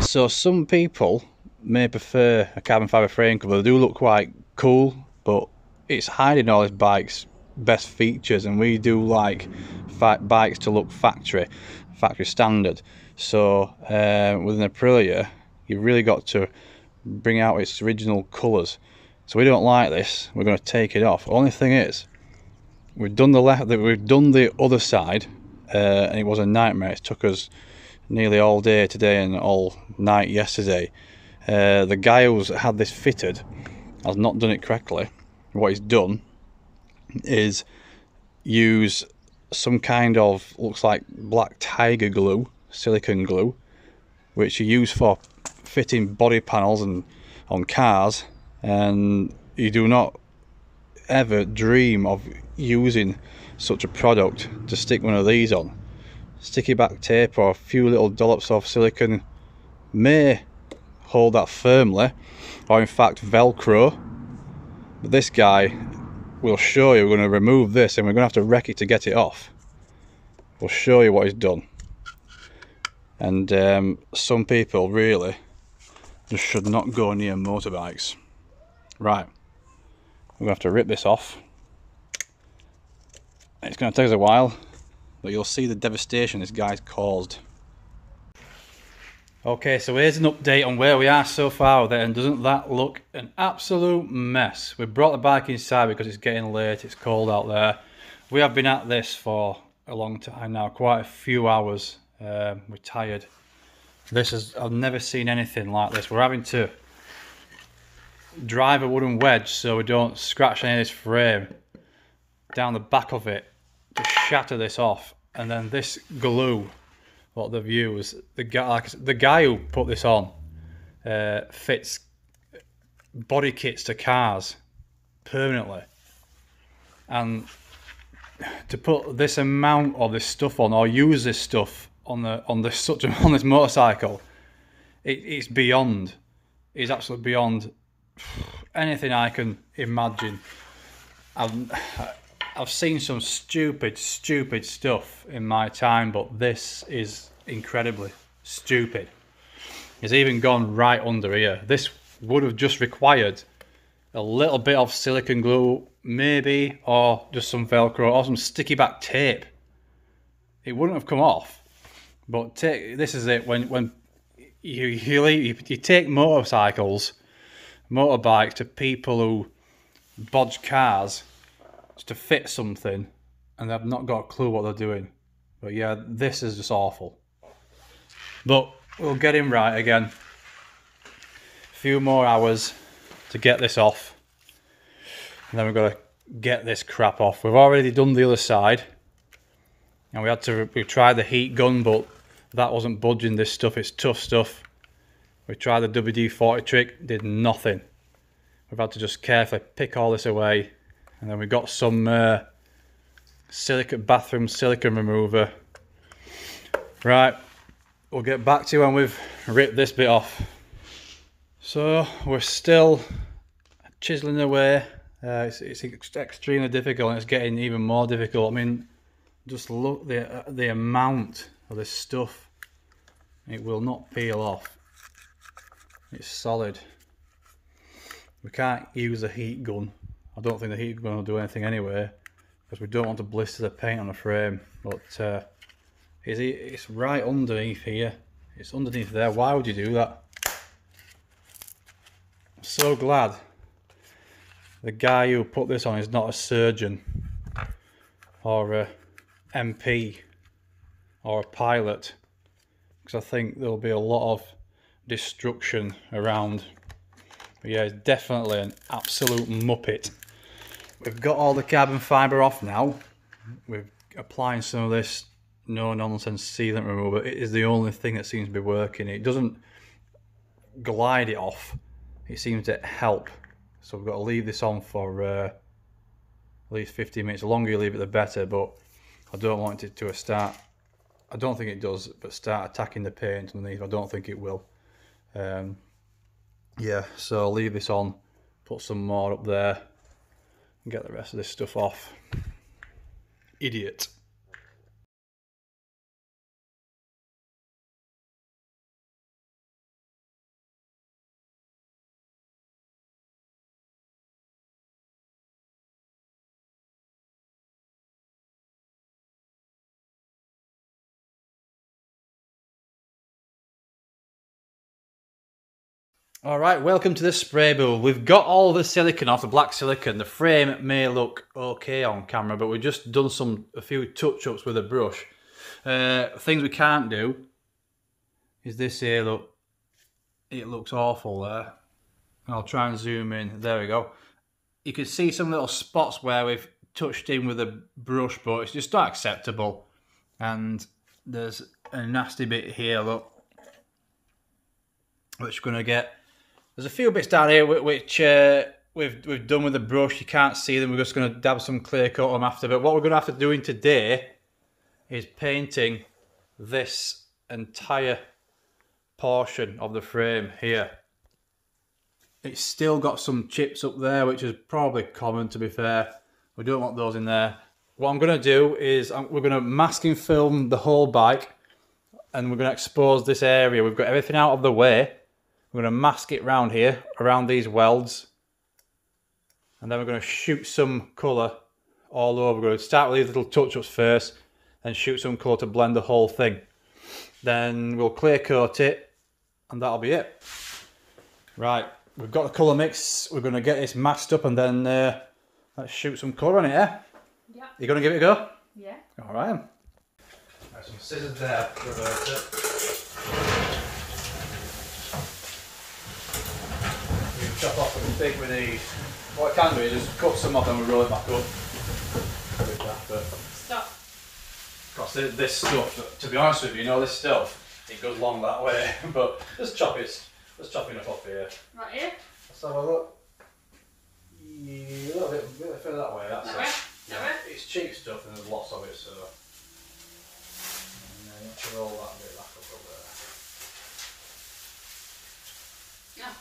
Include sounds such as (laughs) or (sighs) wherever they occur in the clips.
So some people may prefer a carbon fibre frame cover. They do look quite cool, but it's hiding all this bike's best features, and we do like bikes to look factory, factory standard. So uh, with an Aprilia, you've really got to bring out its original colours. So we don't like this. We're going to take it off. Only thing is, we've done the left. We've done the other side, uh, and it was a nightmare. It took us nearly all day today and all night yesterday. Uh, the guy who's had this fitted has not done it correctly. What he's done is use some kind of looks like black tiger glue, silicon glue, which you use for fitting body panels and on cars, and you do not ever dream of using such a product to stick one of these on sticky back tape or a few little dollops of silicon may hold that firmly or in fact velcro. But this guy will show you we're going to remove this and we're going to have to wreck it to get it off. We'll show you what he's done. And um, some people really just should not go near motorbikes. Right. We're going to have to rip this off. It's going to take us a while but you'll see the devastation this guy's caused. Okay, so here's an update on where we are so far with it, and doesn't that look an absolute mess? We brought the bike inside because it's getting late, it's cold out there. We have been at this for a long time now, quite a few hours. Um, we're tired. This is, I've never seen anything like this. We're having to drive a wooden wedge so we don't scratch any of this frame down the back of it to shatter this off and then this glue what they've used the guy the guy who put this on uh, fits body kits to cars permanently. And to put this amount of this stuff on or use this stuff on the on this such (laughs) on this motorcycle it, it's beyond it's absolutely beyond (sighs) anything I can imagine. I'm, I've seen some stupid, stupid stuff in my time, but this is incredibly stupid. It's even gone right under here. This would have just required a little bit of silicon glue, maybe, or just some Velcro, or some sticky back tape. It wouldn't have come off. But take, this is it. When when you you, you, you take motorcycles, motorbikes to people who bodge cars to fit something and they've not got a clue what they're doing. But yeah, this is just awful. But we'll get him right again. A few more hours to get this off. And then we've got to get this crap off. We've already done the other side. And we had to, we tried the heat gun, but that wasn't budging this stuff. It's tough stuff. We tried the WD-40 trick, did nothing. We've had to just carefully pick all this away and then we've got some uh, bathroom silicone remover. Right, we'll get back to you when we've ripped this bit off. So we're still chiseling away. Uh, it's, it's extremely difficult and it's getting even more difficult. I mean, just look the uh, the amount of this stuff. It will not peel off. It's solid. We can't use a heat gun I don't think the heat gun will do anything anyway because we don't want to blister the paint on the frame but uh, it's right underneath here. It's underneath there. Why would you do that? I'm so glad the guy who put this on is not a surgeon or a MP or a pilot because I think there'll be a lot of destruction around. But yeah, it's definitely an absolute muppet. We've got all the carbon fibre off now. We're applying some of this no-nonsense sealant remover. It is the only thing that seems to be working. It doesn't glide it off. It seems to help. So we've got to leave this on for uh, at least 15 minutes. The longer you leave it, the better. But I don't want it to start. I don't think it does, but start attacking the paint underneath. I don't think it will. Um, yeah, so leave this on, put some more up there, and get the rest of this stuff off. Idiot. All right, welcome to the spray booth. We've got all the silicon off, the black silicon. The frame may look okay on camera, but we've just done some a few touch-ups with a brush. Uh, things we can't do is this here, look. It looks awful there. I'll try and zoom in. There we go. You can see some little spots where we've touched in with a brush, but it's just not acceptable. And there's a nasty bit here, look, which we're going to get there's a few bits down here which uh, we've we've done with the brush. You can't see them. We're just going to dab some clear coat on after. But what we're going to have to do in today is painting this entire portion of the frame here. It's still got some chips up there, which is probably common to be fair. We don't want those in there. What I'm going to do is I'm, we're going to masking film the whole bike and we're going to expose this area. We've got everything out of the way we're going to mask it round here, around these welds. And then we're going to shoot some colour all over. We're going to start with these little touch-ups first, and shoot some colour to blend the whole thing. Then we'll clear coat it, and that'll be it. Right, we've got the colour mix. We're going to get this masked up, and then uh, let's shoot some colour on it, yeah? Yeah. You going to give it a go? Yeah. All right. There's some scissors there. Reverse it. Chop off the big with these. What I can do is just cut some off and we roll it back up. Stop. Because this stuff, to be honest with you, you know this stuff, it goes long that way. (laughs) but let's chop it. Let's chop enough off here. Right here. Let's have a look. Yeah, a little bit, a bit further that way. That's That it. way? Yeah, That it's cheap stuff and there's lots of it, so. And then let's roll that bit back up over there. Yeah.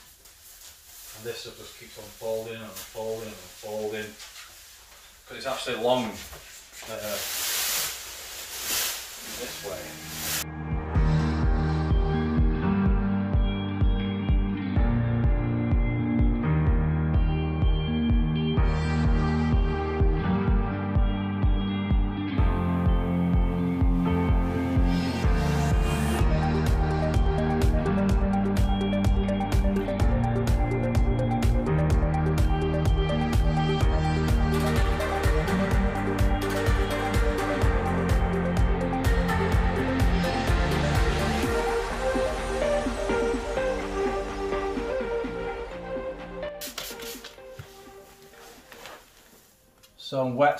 And this stuff just keeps unfolding and unfolding and unfolding. Because it's actually long uh, this way.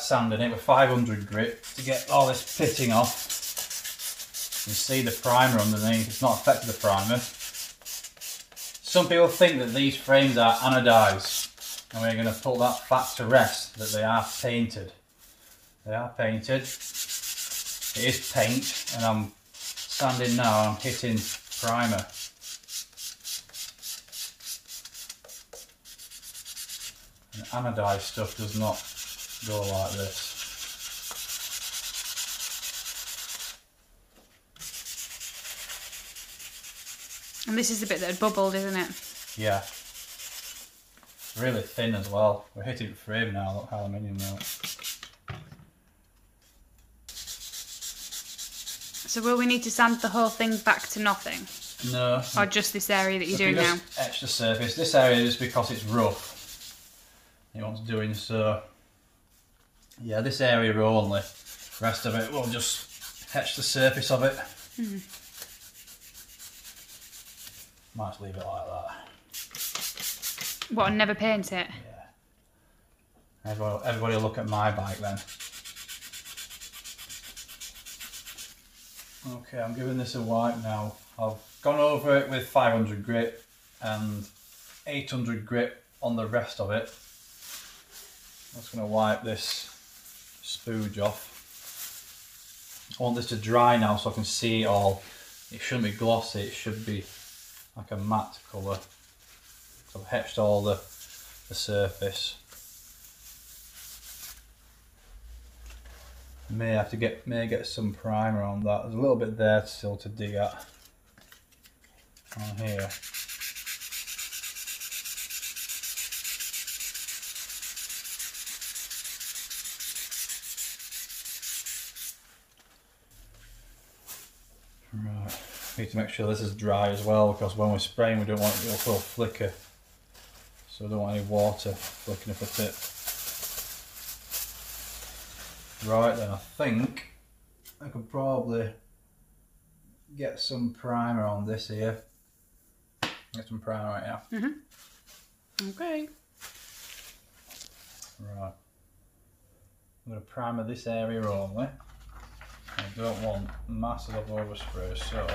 Sanding it with 500 grit to get all this pitting off. You see the primer underneath, it's not affected the primer. Some people think that these frames are anodized and we're going to put that fact to rest that they are painted. They are painted. It is paint and I'm sanding now I'm hitting primer. And anodized stuff does not go like this. And this is the bit that had bubbled, isn't it? Yeah. Really thin as well. We're hitting frame now, look, aluminium now. So will we need to sand the whole thing back to nothing? No. Or just this area that you're doing now? the surface. This area is because it's rough. He wants doing so. Yeah, this area only. rest of it, we'll just etch the surface of it. Mm-hmm. Might just leave it like that. What, and never paint it? Yeah. Everybody, everybody look at my bike then. Okay, I'm giving this a wipe now. I've gone over it with 500 grit and 800 grit on the rest of it. I'm just going to wipe this spooge off. I want this to dry now so I can see it all. It shouldn't be glossy, it should be like a matte colour. So I've etched all the, the surface. May have to get may get some primer on that. There's a little bit there still to dig at on here. Right, Need to make sure this is dry as well because when we're spraying we don't want it to flicker. So we don't want any water flicking up at it. Right then, I think I could probably get some primer on this here. Get some primer right now. Mm-hmm. Okay. Right. I'm going to primer this area only. I don't want masses of overspray, so.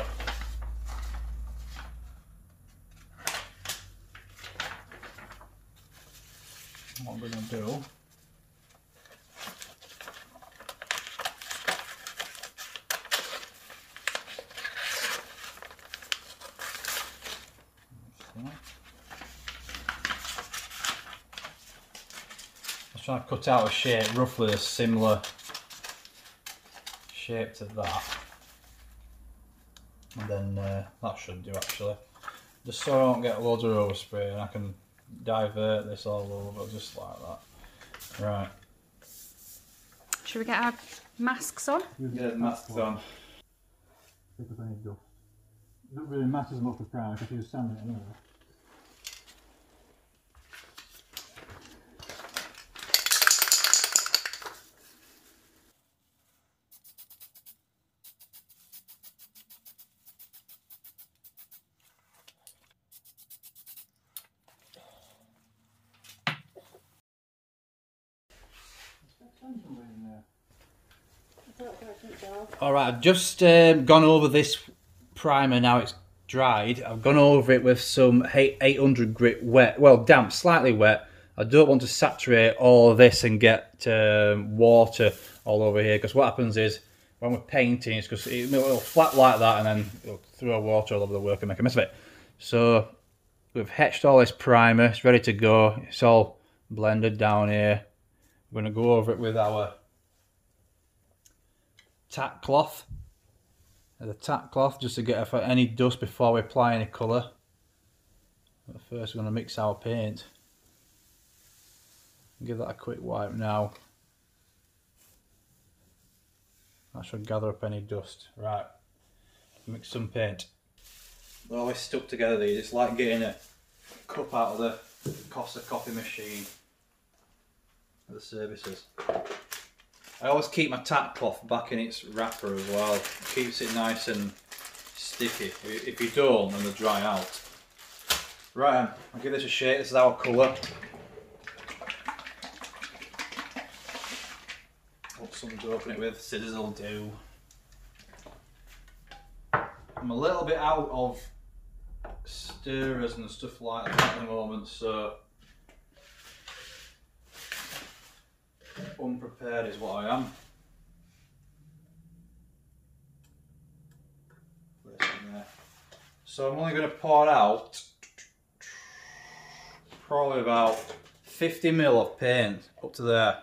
What I'm going to do. Was trying to cut out a shape roughly similar shape to that. And then uh, that should do actually. Just so I don't get loads of overspray and I can divert this all over just like that. Right. Should we get our masks on? You get the masks on. Pick up any dust. It doesn't really matter as much for primer because you're sanding it anyway. Alright, I've just um, gone over this primer now it's dried. I've gone over it with some 800 grit wet, well damp, slightly wet. I don't want to saturate all of this and get um, water all over here because what happens is when we're painting it's because it, will flat like that and then it'll throw water all over the work and make a mess of it. So we've hatched all this primer, it's ready to go. It's all blended down here. We're going to go over it with our tack cloth. The tack cloth just to get off any dust before we apply any colour. But first we're going to mix our paint. Give that a quick wipe now. That should gather up any dust. Right, mix some paint. They're always stuck together these, it's like getting a cup out of the Costa coffee machine the services. I always keep my tack cloth back in its wrapper as well. Keeps it nice and sticky. If you don't, then they'll dry out. Right, um, I'll give this a shake. This is our colour. Want something to open it with. Scissors will do. I'm a little bit out of stirrers and stuff like that at the moment, so unprepared is what I am. So I'm only going to pour out probably about 50 mil of paint up to there.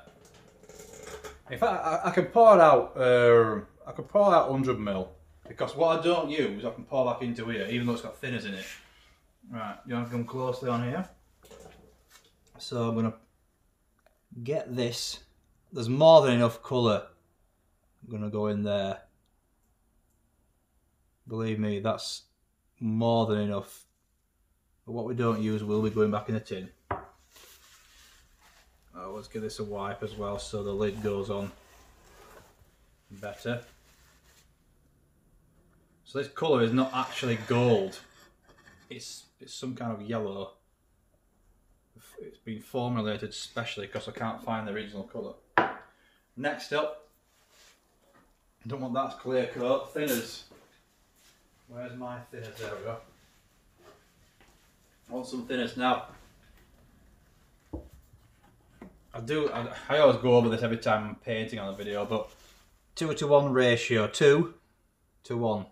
In fact, I, I can pour out, uh, I can pour out 100 mil because what I don't use, I can pour back into here, even though it's got thinners in it. Right, you want to come closely on here? So I'm going to get this. There's more than enough colour. I'm going to go in there. Believe me, that's more than enough. But what we don't use will be going back in the tin. Oh, let's give this a wipe as well so the lid goes on better. So this colour is not actually gold. It's it's some kind of yellow. It's been formulated specially because I can't find the original colour. Next up, I don't want that clear coat, thinners. Where's my thinners? There we go. I want some thinners now. I do. I, I always go over this every time I'm painting on a video, but two to one ratio, two to one.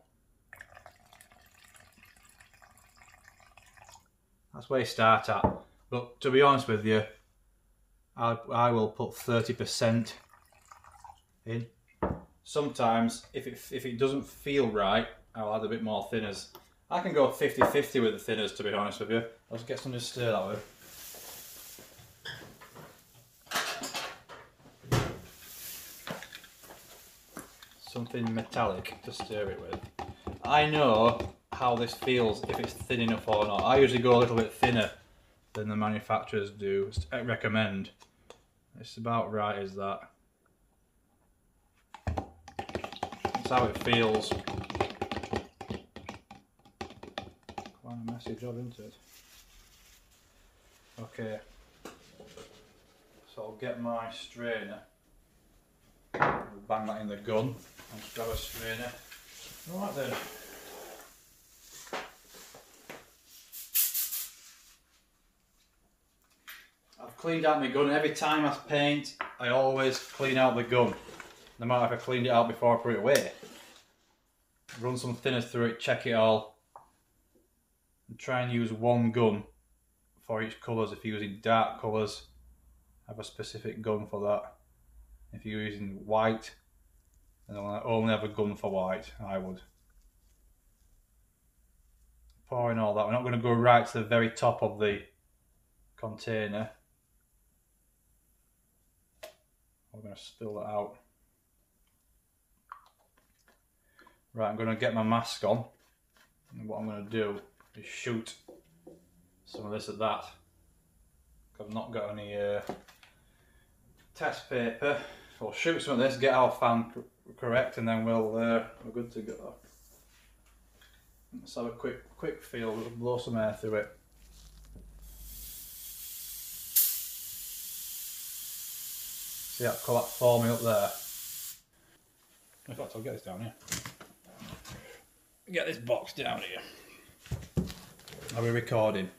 That's where you start at. But to be honest with you, I, I will put 30% in. Sometimes, if it, if it doesn't feel right, I'll add a bit more thinners. I can go 50-50 with the thinners, to be honest with you. I'll just get some to stir that with. Something metallic to stir it with. I know how this feels if it's thin enough or not. I usually go a little bit thinner than the manufacturers do. Recommend. It's about right, is that? That's how it feels. Quite a messy job, isn't it? Okay. So I'll get my strainer. We'll Bang that in the gun. I'll grab a strainer. Right then. I've cleaned out my gun. Every time I paint, I always clean out the gun. No matter if I cleaned it out before I put it away. Run some thinner through it, check it all. And try and use one gun for each colours. If you're using dark colours, have a specific gun for that. If you're using white, then I only have a gun for white, I would. Pouring all that, we're not going to go right to the very top of the container. We're going to spill that out. Right, I'm going to get my mask on. And what I'm going to do is shoot some of this at that. I've not got any uh, test paper. We'll shoot some of this, get our fan correct, and then we'll uh, we're good to go. Let's have a quick quick feel. We'll blow some air through it. See that colour forming up there? In fact, I'll get this down here. Get this box down here. Are we recording?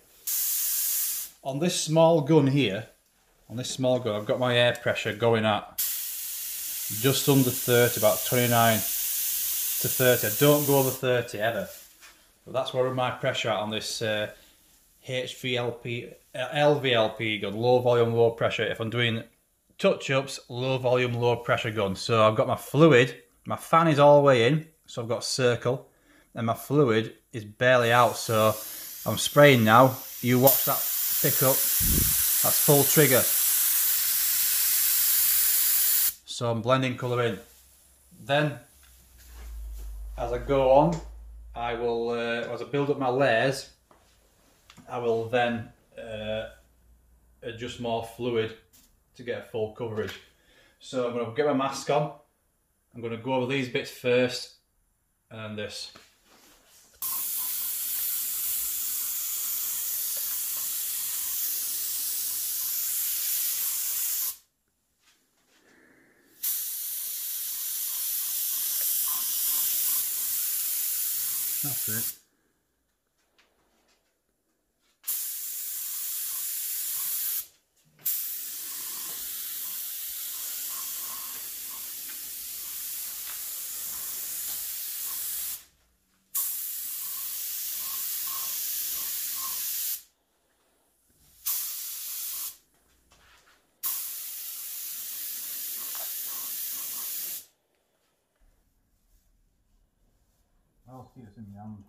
On this small gun here, on this small gun, I've got my air pressure going at just under 30, about 29 to 30. I don't go over 30 ever. But that's where my pressure at on this uh, HVLP, uh, LVLP gun, low volume, low pressure. If I'm doing touch-ups, low volume, low pressure gun. So I've got my fluid, my fan is all the way in, so I've got a circle, and my fluid is barely out. So I'm spraying now. You watch that pick up. That's full trigger. So I'm blending colour in. Then, as I go on, I will, uh, as I build up my layers, I will then uh, adjust more fluid to get full coverage. So I'm going to get my mask on. I'm going to go over these bits first and this. That's it. I'll see this in the hand.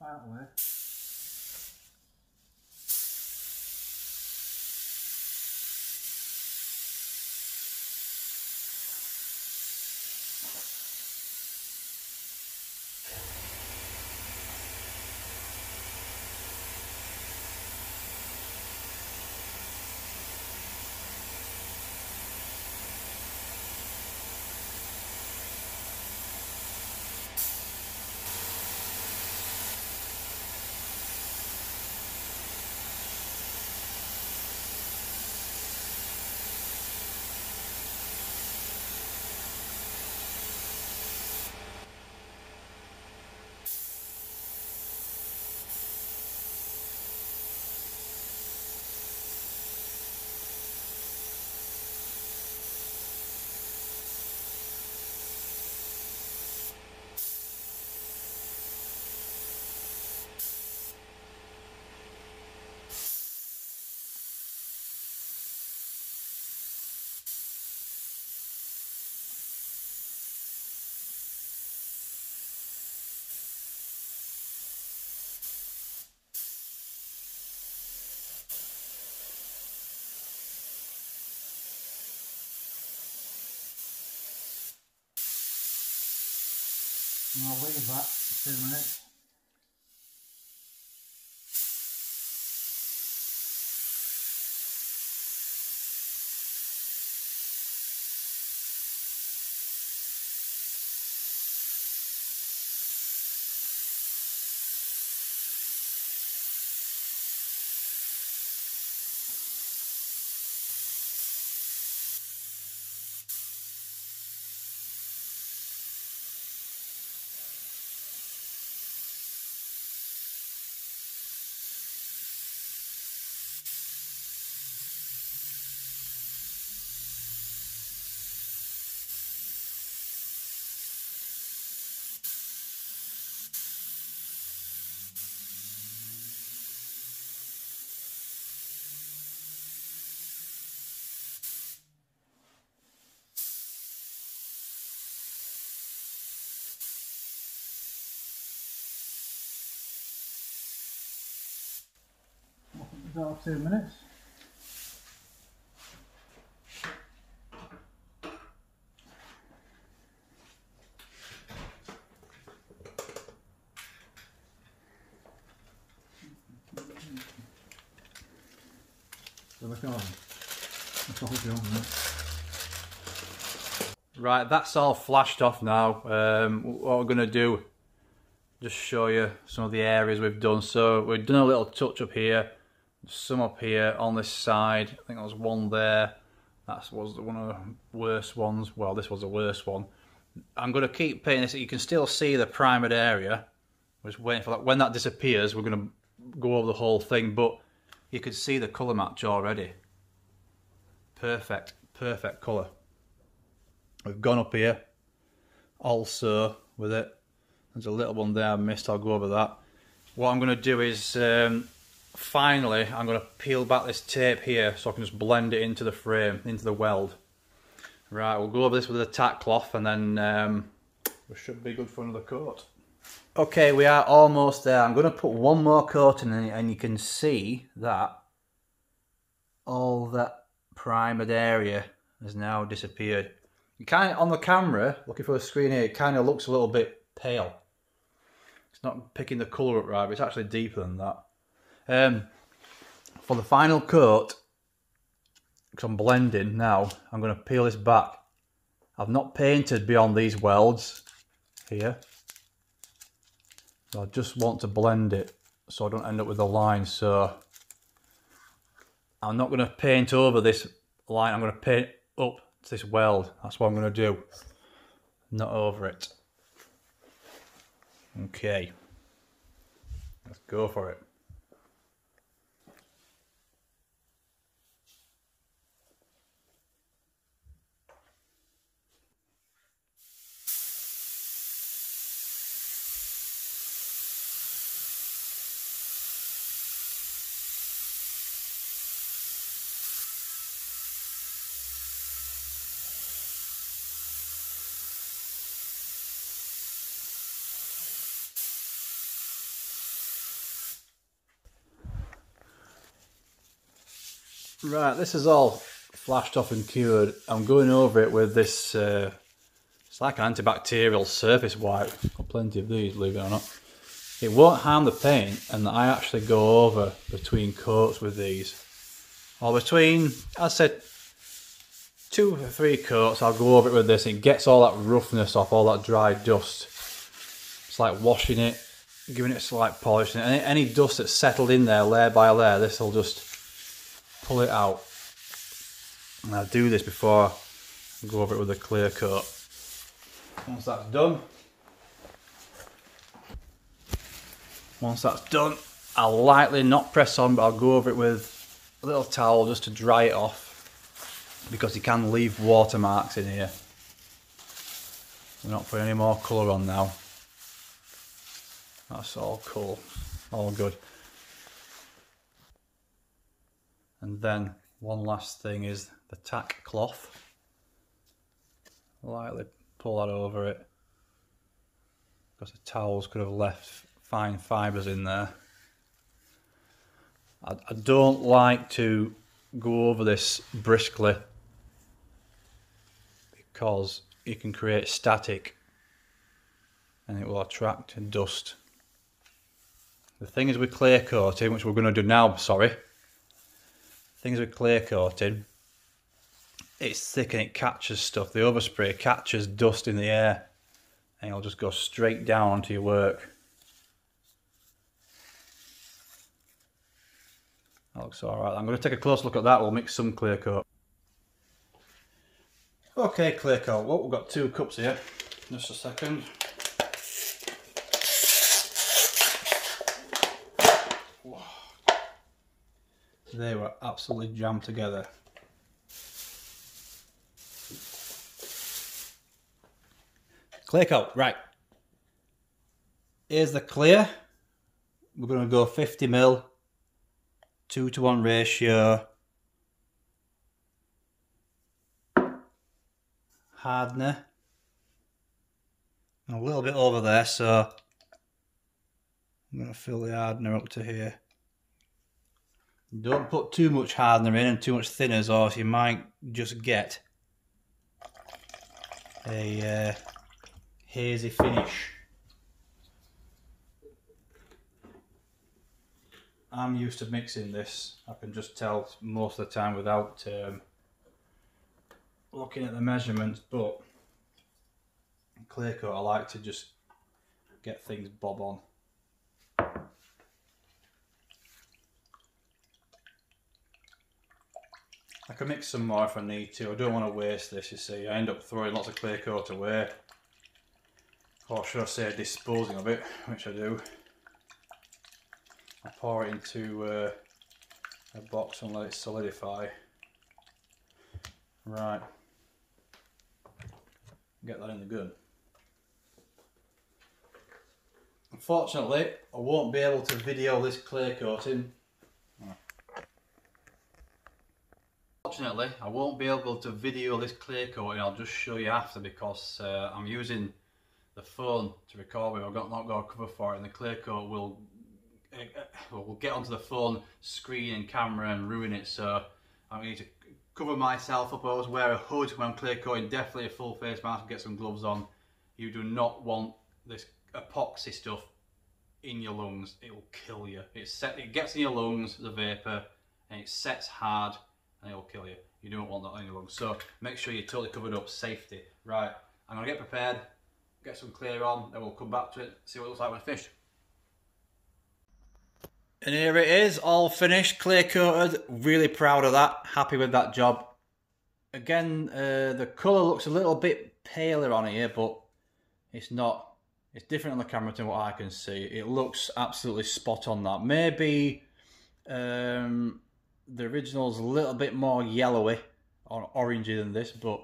Apparently, I'll leave that for two minutes. About two minutes. Right, that's all flashed off now. Um, what we're going to do, just show you some of the areas we've done. So we've done a little touch up here, some up here on this side. I think there was one there. That was one of the worst ones. Well, this was the worst one. I'm going to keep painting this. You can still see the primed area. We're just waiting for that. When that disappears, we're going to go over the whole thing. But you can see the colour match already. Perfect, perfect colour. We've gone up here also with it. There's a little one there I missed. I'll go over that. What I'm going to do is um, finally I'm going to peel back this tape here so I can just blend it into the frame, into the weld. Right, we'll go over this with a tack cloth and then um, we should be good for another coat. Okay, we are almost there. I'm going to put one more coat in and you can see that all that primed area has now disappeared. You kind of, on the camera, looking for the screen here, it kind of looks a little bit pale. It's not picking the colour up right, but it's actually deeper than that. Um, for the final coat, because I'm blending now, I'm going to peel this back. I've not painted beyond these welds here. I just want to blend it so I don't end up with a line. So I'm not going to paint over this line. I'm going to paint up to this weld. That's what I'm going to do. Not over it. Okay. Let's go for it. Right, this is all flashed off and cured. I'm going over it with this, uh, it's like an antibacterial surface wipe. Got plenty of these, believe it or not. It won't harm the paint, and I actually go over between coats with these. Or between, I said, two or three coats, I'll go over it with this. It gets all that roughness off, all that dry dust. It's like washing it, giving it a slight polish. And any, any dust that's settled in there layer by layer, this will just pull it out. And I'll do this before I go over it with a clear coat. Once that's done, once that's done, I'll lightly not press on, but I'll go over it with a little towel just to dry it off because you can leave watermarks in here. We're not putting any more colour on now. That's all cool, all good. And then one last thing is the tack cloth. Lightly pull that over it because the towels could have left fine fibres in there. I, I don't like to go over this briskly because you can create static and it will attract dust. The thing is with clear coating, which we're going to do now, sorry, things with clear coating, it's thick and it catches stuff. The overspray catches dust in the air and it'll just go straight down onto your work. That looks alright. I'm going to take a close look at that. We'll mix some clear coat. Okay, clear coat. Well, we've got two cups here. Just a second. They were absolutely jammed together. Clear coat, right. Here's the clear. We're going to go 50 mil, 2 to 1 ratio. Hardener. And a little bit over there, so I'm going to fill the hardener up to here. Don't put too much hardener in and too much thinners or you might just get a uh, hazy finish. I'm used to mixing this. I can just tell most of the time without um, looking at the measurements, but clear coat I like to just get things bob on. Can mix some more if I need to. I don't want to waste this, you see. I end up throwing lots of clear coat away. Or should I say disposing of it, which I do. I pour it into uh, a box and let it solidify. Right. Get that in the gun. Unfortunately, I won't be able to video this clear coating Unfortunately, I won't be able to video this clear coating, I'll just show you after because uh, I'm using the phone to record with, I've got, not got a cover for it and the clear coat will, uh, will get onto the phone screen and camera and ruin it. So I need to cover myself up, I always wear a hood when I'm clear coating, definitely a full face mask, and get some gloves on. You do not want this epoxy stuff in your lungs, it will kill you. It, set, it gets in your lungs, the vapour, and it sets hard and it'll kill you. You don't want that any longer. So make sure you're totally covered up, safety. Right, I'm gonna get prepared, get some clear on, then we'll come back to it, see what it looks like when I fish. And here it is, all finished, clear coated. Really proud of that, happy with that job. Again, uh, the colour looks a little bit paler on here, but it's not, it's different on the camera than what I can see. It looks absolutely spot on that. Maybe um, the original's a little bit more yellowy or orangey than this, but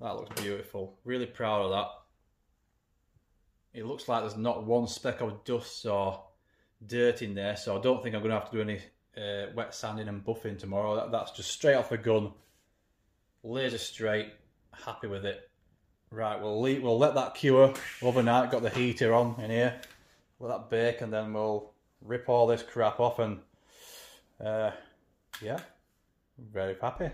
that looks beautiful. Really proud of that. It looks like there's not one speck of dust or dirt in there, so I don't think I'm going to have to do any uh, wet sanding and buffing tomorrow. That, that's just straight off the gun, laser straight, happy with it. Right, we'll, leave, we'll let that cure overnight, got the heater on in here, let that bake and then we'll rip all this crap off and uh, yeah, very happy.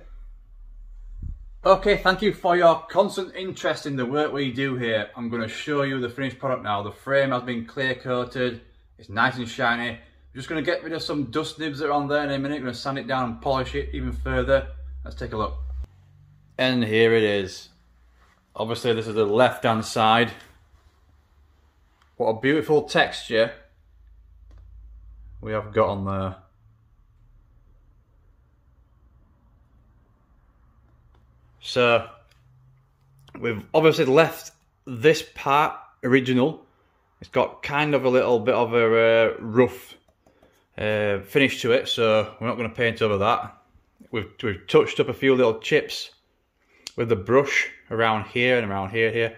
Okay, thank you for your constant interest in the work we do here. I'm going to show you the finished product now. The frame has been clear coated, it's nice and shiny. Just going to get rid of some dust nibs that are on there in a minute. Going to sand it down and polish it even further. Let's take a look. And here it is. Obviously this is the left hand side. What a beautiful texture we have got on there. So we've obviously left this part original. It's got kind of a little bit of a uh, rough uh, finish to it, so we're not going to paint over that. We've, we've touched up a few little chips with the brush around here and around here, here.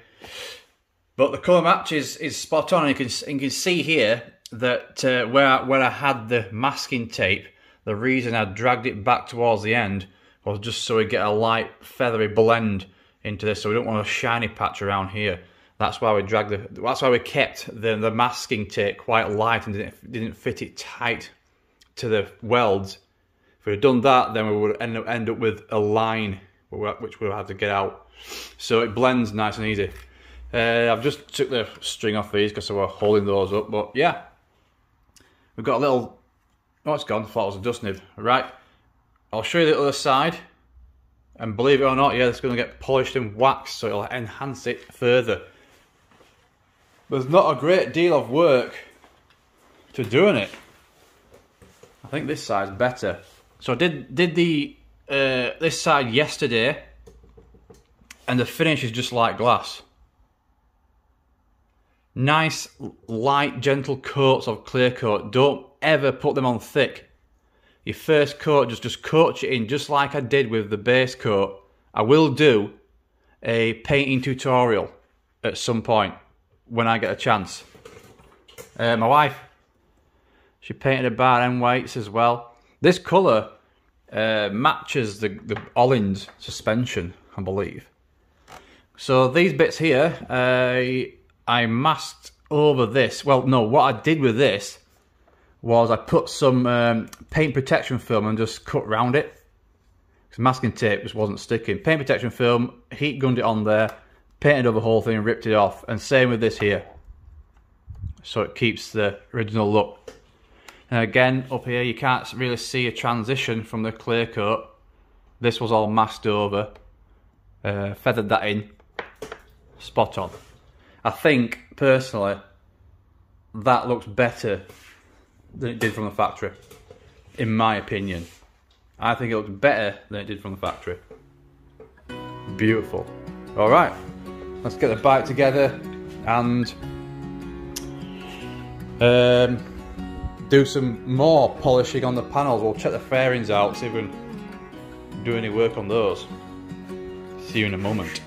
But the colour match is, is spot on. And you can, you can see here that uh, where, where I had the masking tape, the reason I dragged it back towards the end was just so we get a light feathery blend into this so we don't want a shiny patch around here. That's why we dragged the that's why we kept the the masking tape quite light and didn't, didn't fit it tight to the welds. If we had done that then we would end up, end up with a line which we'll have to get out. So it blends nice and easy. Uh, I've just took the string off these because I were holding those up, but yeah. We've got a little, oh it's gone, thought it was a dust nib. Right, I'll show you the other side. And believe it or not, yeah, it's going to get polished and waxed, so it'll enhance it further. There's not a great deal of work to doing it. I think this side's better. So I did did the uh, this side yesterday, and the finish is just like glass. Nice, light, gentle coats of clear coat. Don't ever put them on thick. Your first coat, just just coat it in, just like I did with the base coat. I will do a painting tutorial at some point when I get a chance. Uh, my wife, she painted a bar and whites as well. This colour uh, matches the, the Öhlins suspension, I believe. So these bits here, uh, I masked over this. Well, no, what I did with this was I put some um, paint protection film and just cut round it. Because masking tape just wasn't sticking. Paint protection film, heat gunned it on there, painted over the whole thing, ripped it off. And same with this here. So it keeps the original look. And again, up here you can't really see a transition from the clear coat. This was all masked over. Uh, feathered that in. Spot on. I think, personally, that looks better than it did from the factory. In my opinion. I think it looks better than it did from the factory. Beautiful. Alright, let's get the bike together and um, do some more polishing on the panels. We'll check the fairings out, see if we can do any work on those. See you in a moment.